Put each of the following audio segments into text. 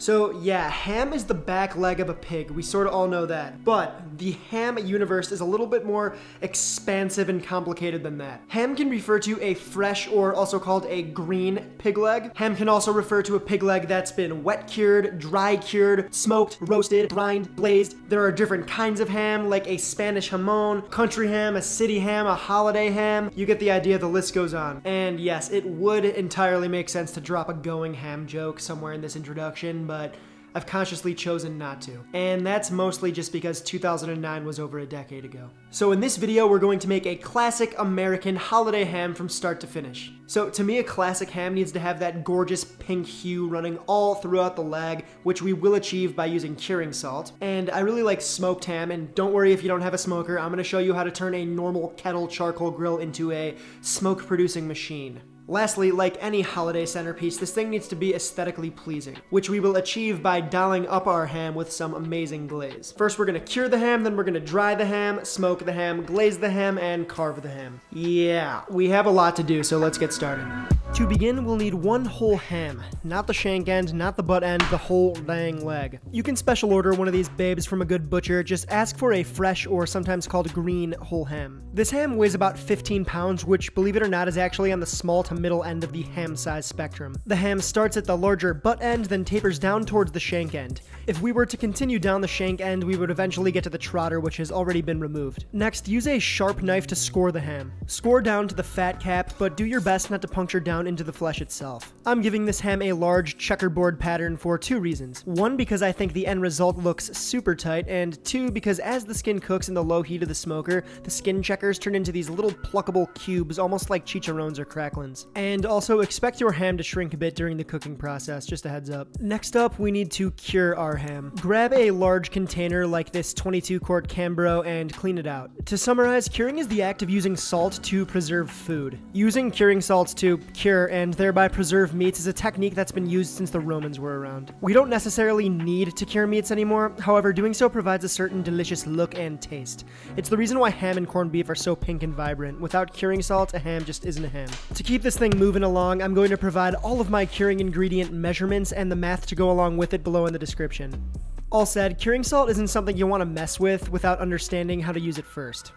So yeah, ham is the back leg of a pig. We sort of all know that. But the ham universe is a little bit more expansive and complicated than that. Ham can refer to a fresh or also called a green pig leg. Ham can also refer to a pig leg that's been wet cured, dry cured, smoked, roasted, brined, glazed. There are different kinds of ham like a Spanish jamon, country ham, a city ham, a holiday ham. You get the idea, the list goes on. And yes, it would entirely make sense to drop a going ham joke somewhere in this introduction, but I've consciously chosen not to. And that's mostly just because 2009 was over a decade ago. So in this video, we're going to make a classic American holiday ham from start to finish. So to me, a classic ham needs to have that gorgeous pink hue running all throughout the leg, which we will achieve by using curing salt. And I really like smoked ham, and don't worry if you don't have a smoker, I'm gonna show you how to turn a normal kettle charcoal grill into a smoke producing machine. Lastly, like any holiday centerpiece, this thing needs to be aesthetically pleasing, which we will achieve by dialing up our ham with some amazing glaze. First, we're gonna cure the ham, then we're gonna dry the ham, smoke the ham, glaze the ham, and carve the ham. Yeah, we have a lot to do, so let's get started. To begin, we'll need one whole ham. Not the shank end, not the butt end, the whole dang leg. You can special order one of these babes from a good butcher, just ask for a fresh or sometimes called green whole ham. This ham weighs about 15 pounds, which believe it or not is actually on the small to middle end of the ham size spectrum. The ham starts at the larger butt end, then tapers down towards the shank end. If we were to continue down the shank end, we would eventually get to the trotter, which has already been removed. Next, use a sharp knife to score the ham. Score down to the fat cap, but do your best not to puncture down into the flesh itself. I'm giving this ham a large checkerboard pattern for two reasons. One, because I think the end result looks super tight, and two, because as the skin cooks in the low heat of the smoker, the skin checkers turn into these little pluckable cubes, almost like chicharrones or cracklins. And also, expect your ham to shrink a bit during the cooking process, just a heads up. Next up, we need to cure our ham. Grab a large container like this 22 quart Cambro and clean it out. To summarize, curing is the act of using salt to preserve food. Using curing salts to cure and thereby preserve meats is a technique that's been used since the Romans were around. We don't necessarily need to cure meats anymore, however, doing so provides a certain delicious look and taste. It's the reason why ham and corned beef are so pink and vibrant. Without curing salt, a ham just isn't a ham. To keep this thing moving along, I'm going to provide all of my curing ingredient measurements and the math to go along with it below in the description. All said, curing salt isn't something you want to mess with without understanding how to use it first.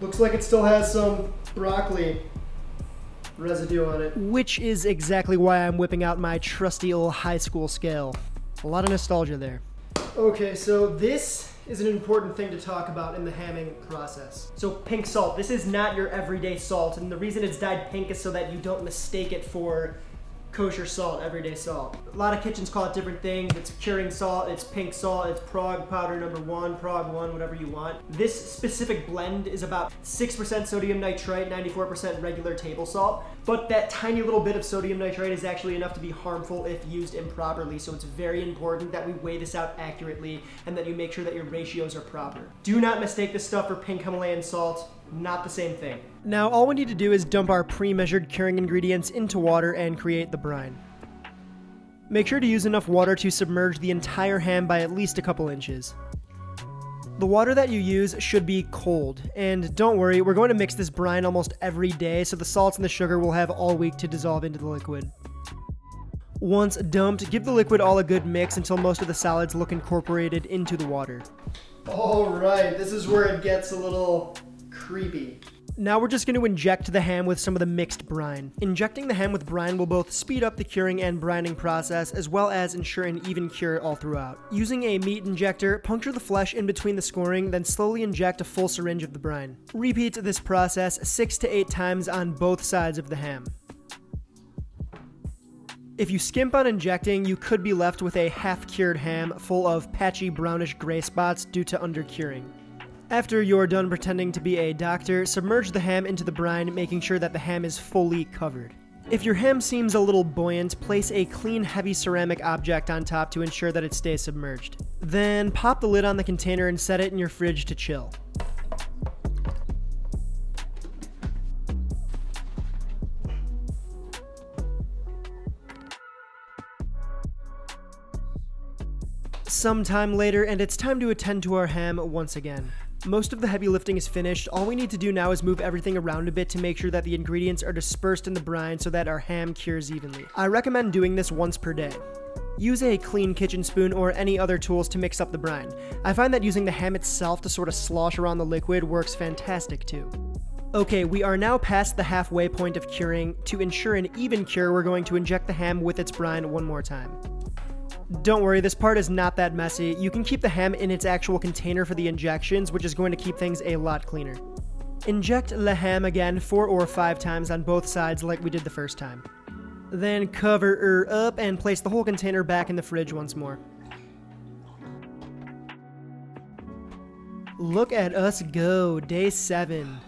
Looks like it still has some broccoli residue on it. Which is exactly why I'm whipping out my trusty old high school scale. A lot of nostalgia there. Okay, so this is an important thing to talk about in the hamming process. So pink salt, this is not your everyday salt, and the reason it's dyed pink is so that you don't mistake it for kosher salt, everyday salt. A lot of kitchens call it different things. It's curing salt, it's pink salt, it's Prague powder number one, Prague one, whatever you want. This specific blend is about 6% sodium nitrite, 94% regular table salt, but that tiny little bit of sodium nitrite is actually enough to be harmful if used improperly, so it's very important that we weigh this out accurately and that you make sure that your ratios are proper. Do not mistake this stuff for pink Himalayan salt not the same thing. Now all we need to do is dump our pre-measured curing ingredients into water and create the brine. Make sure to use enough water to submerge the entire ham by at least a couple inches. The water that you use should be cold, and don't worry, we're going to mix this brine almost every day so the salts and the sugar will have all week to dissolve into the liquid. Once dumped, give the liquid all a good mix until most of the solids look incorporated into the water. Alright, this is where it gets a little creepy. Now we're just going to inject the ham with some of the mixed brine. Injecting the ham with brine will both speed up the curing and brining process, as well as ensure an even cure all throughout. Using a meat injector, puncture the flesh in between the scoring, then slowly inject a full syringe of the brine. Repeat this process 6 to 8 times on both sides of the ham. If you skimp on injecting, you could be left with a half-cured ham full of patchy brownish gray spots due to undercuring. After you're done pretending to be a doctor, submerge the ham into the brine, making sure that the ham is fully covered. If your ham seems a little buoyant, place a clean, heavy ceramic object on top to ensure that it stays submerged. Then pop the lid on the container and set it in your fridge to chill. Sometime later, and it's time to attend to our ham once again. Most of the heavy lifting is finished. All we need to do now is move everything around a bit to make sure that the ingredients are dispersed in the brine so that our ham cures evenly. I recommend doing this once per day. Use a clean kitchen spoon or any other tools to mix up the brine. I find that using the ham itself to sort of slosh around the liquid works fantastic too. Okay, we are now past the halfway point of curing. To ensure an even cure, we're going to inject the ham with its brine one more time. Don't worry, this part is not that messy. You can keep the ham in its actual container for the injections, which is going to keep things a lot cleaner. Inject the ham again four or five times on both sides like we did the first time. Then cover her up and place the whole container back in the fridge once more. Look at us go, day seven.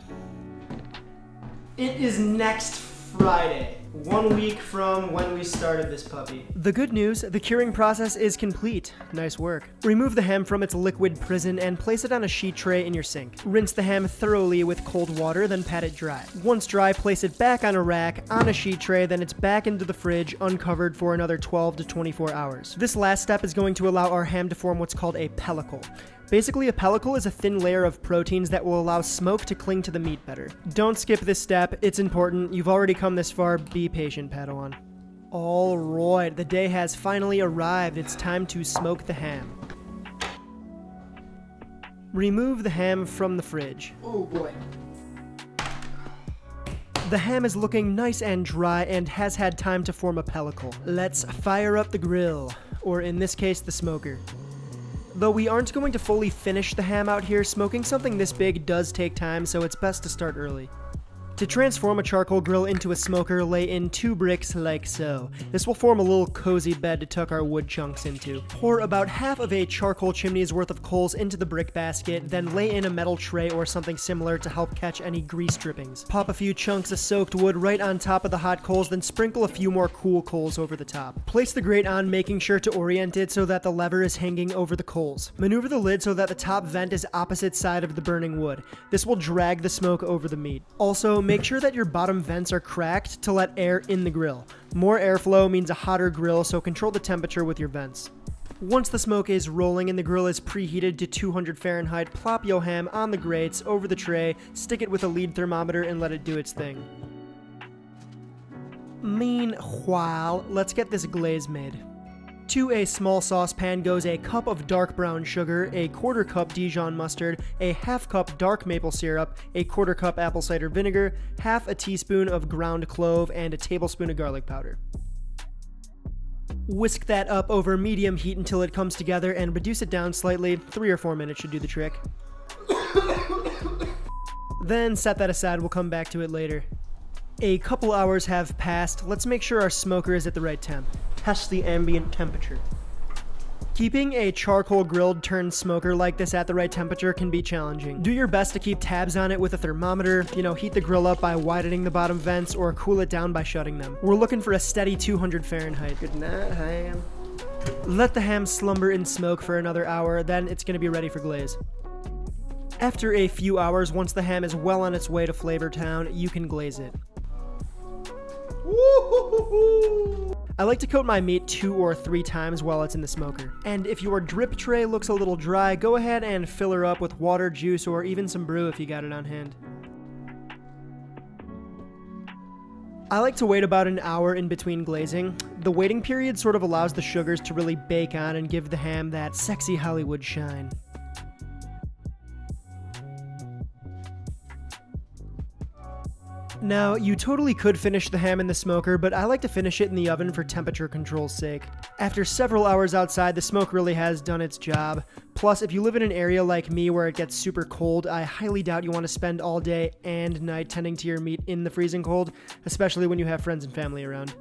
It is next Friday. One week from when we started this puppy. The good news, the curing process is complete. Nice work. Remove the ham from its liquid prison and place it on a sheet tray in your sink. Rinse the ham thoroughly with cold water, then pat it dry. Once dry, place it back on a rack, on a sheet tray, then it's back into the fridge, uncovered for another 12 to 24 hours. This last step is going to allow our ham to form what's called a pellicle. Basically, a pellicle is a thin layer of proteins that will allow smoke to cling to the meat better. Don't skip this step, it's important. You've already come this far, be patient, Padawan. Alright, the day has finally arrived. It's time to smoke the ham. Remove the ham from the fridge. Oh boy. The ham is looking nice and dry and has had time to form a pellicle. Let's fire up the grill, or in this case, the smoker. Though we aren't going to fully finish the ham out here, smoking something this big does take time, so it's best to start early. To transform a charcoal grill into a smoker, lay in two bricks like so. This will form a little cozy bed to tuck our wood chunks into. Pour about half of a charcoal chimney's worth of coals into the brick basket, then lay in a metal tray or something similar to help catch any grease drippings. Pop a few chunks of soaked wood right on top of the hot coals, then sprinkle a few more cool coals over the top. Place the grate on, making sure to orient it so that the lever is hanging over the coals. Maneuver the lid so that the top vent is opposite side of the burning wood. This will drag the smoke over the meat. Also, make sure that your bottom vents are cracked to let air in the grill. More airflow means a hotter grill, so control the temperature with your vents. Once the smoke is rolling and the grill is preheated to 200 Fahrenheit, plop your ham on the grates over the tray, stick it with a lead thermometer, and let it do its thing. Meanwhile, let's get this glaze made. To a small saucepan goes a cup of dark brown sugar, a quarter cup Dijon mustard, a half cup dark maple syrup, a quarter cup apple cider vinegar, half a teaspoon of ground clove, and a tablespoon of garlic powder. Whisk that up over medium heat until it comes together and reduce it down slightly. Three or four minutes should do the trick. then set that aside, we'll come back to it later. A couple hours have passed. Let's make sure our smoker is at the right temp. Test the ambient temperature. Keeping a charcoal grilled turned smoker like this at the right temperature can be challenging. Do your best to keep tabs on it with a thermometer, you know, heat the grill up by widening the bottom vents or cool it down by shutting them. We're looking for a steady 200 Fahrenheit. Good night, ham. Let the ham slumber in smoke for another hour, then it's going to be ready for glaze. After a few hours, once the ham is well on its way to Flavor Town, you can glaze it. I like to coat my meat two or three times while it's in the smoker. And if your drip tray looks a little dry, go ahead and fill her up with water, juice, or even some brew if you got it on hand. I like to wait about an hour in between glazing. The waiting period sort of allows the sugars to really bake on and give the ham that sexy Hollywood shine. Now, you totally could finish the ham in the smoker, but I like to finish it in the oven for temperature control's sake. After several hours outside, the smoke really has done its job. Plus, if you live in an area like me where it gets super cold, I highly doubt you want to spend all day and night tending to your meat in the freezing cold, especially when you have friends and family around.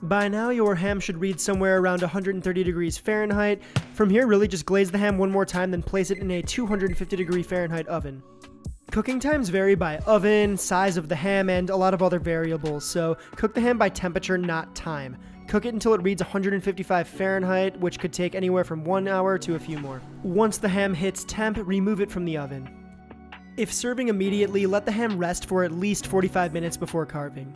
By now, your ham should read somewhere around 130 degrees Fahrenheit. From here, really just glaze the ham one more time, then place it in a 250 degree Fahrenheit oven. Cooking times vary by oven, size of the ham, and a lot of other variables, so cook the ham by temperature, not time. Cook it until it reads 155 Fahrenheit, which could take anywhere from one hour to a few more. Once the ham hits temp, remove it from the oven. If serving immediately, let the ham rest for at least 45 minutes before carving.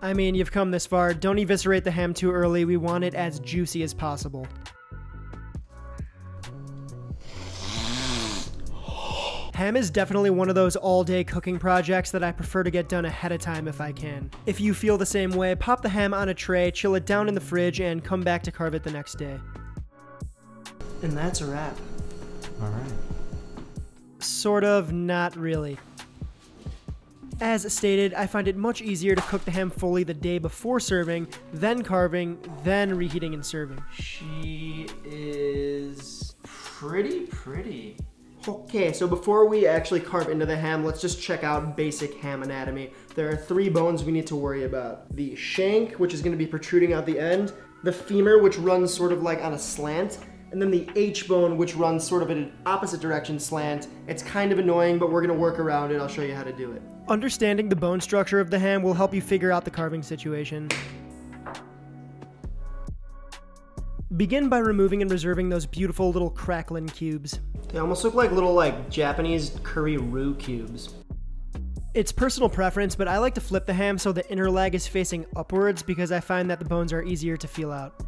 I mean, you've come this far, don't eviscerate the ham too early, we want it as juicy as possible. Ham is definitely one of those all day cooking projects that I prefer to get done ahead of time if I can. If you feel the same way, pop the ham on a tray, chill it down in the fridge, and come back to carve it the next day. And that's a wrap. Alright. Sort of, not really. As stated, I find it much easier to cook the ham fully the day before serving, then carving, then reheating and serving. She is pretty pretty. Okay, so before we actually carve into the ham, let's just check out basic ham anatomy. There are three bones we need to worry about. The shank, which is gonna be protruding out the end, the femur, which runs sort of like on a slant, and then the H bone, which runs sort of in an opposite direction slant. It's kind of annoying, but we're gonna work around it. I'll show you how to do it. Understanding the bone structure of the ham will help you figure out the carving situation. Begin by removing and reserving those beautiful little crackling cubes. They almost look like little like Japanese curry roux cubes. It's personal preference, but I like to flip the ham so the inner leg is facing upwards because I find that the bones are easier to feel out.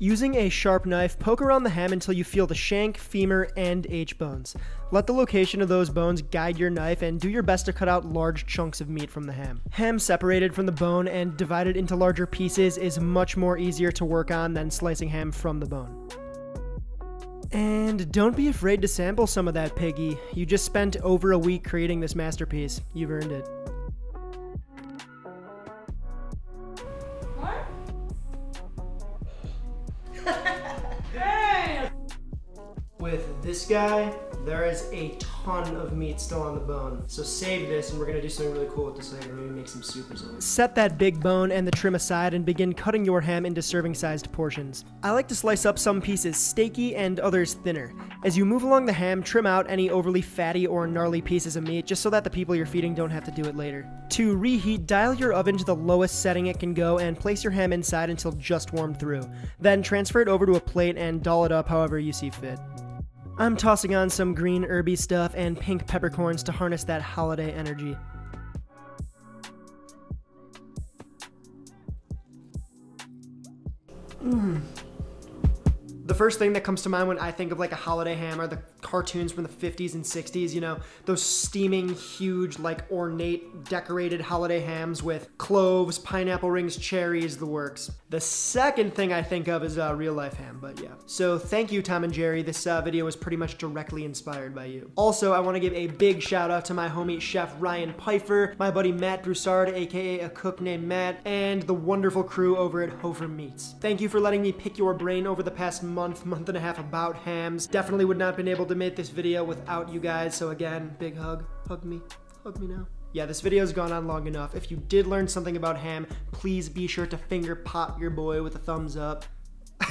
Using a sharp knife, poke around the ham until you feel the shank, femur, and H bones. Let the location of those bones guide your knife and do your best to cut out large chunks of meat from the ham. Ham separated from the bone and divided into larger pieces is much more easier to work on than slicing ham from the bone. And don't be afraid to sample some of that, Piggy. You just spent over a week creating this masterpiece. You've earned it. This guy, there is a ton of meat still on the bone. So save this and we're gonna do something really cool with this later. Maybe make some soup or something. Set that big bone and the trim aside and begin cutting your ham into serving sized portions. I like to slice up some pieces steaky and others thinner. As you move along the ham, trim out any overly fatty or gnarly pieces of meat just so that the people you're feeding don't have to do it later. To reheat, dial your oven to the lowest setting it can go and place your ham inside until just warmed through. Then transfer it over to a plate and doll it up however you see fit. I'm tossing on some green herby stuff and pink peppercorns to harness that holiday energy. Mmm. First thing that comes to mind when I think of like a holiday ham are the cartoons from the 50s and 60s, you know, those steaming, huge, like ornate, decorated holiday hams with cloves, pineapple rings, cherries, the works. The second thing I think of is a real life ham, but yeah. So thank you, Tom and Jerry. This uh, video was pretty much directly inspired by you. Also, I want to give a big shout out to my homie chef Ryan Pfeiffer, my buddy Matt Broussard, aka a cook named Matt, and the wonderful crew over at Hofer Meats. Thank you for letting me pick your brain over the past month, month and a half about hams. Definitely would not have been able to make this video without you guys, so again, big hug. Hug me. Hug me now. Yeah, this video's gone on long enough. If you did learn something about ham, please be sure to finger pop your boy with a thumbs up.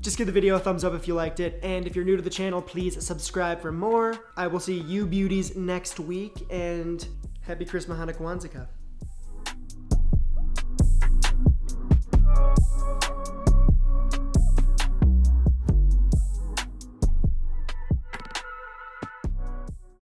Just give the video a thumbs up if you liked it, and if you're new to the channel, please subscribe for more. I will see you beauties next week, and happy Christmas Hanukkah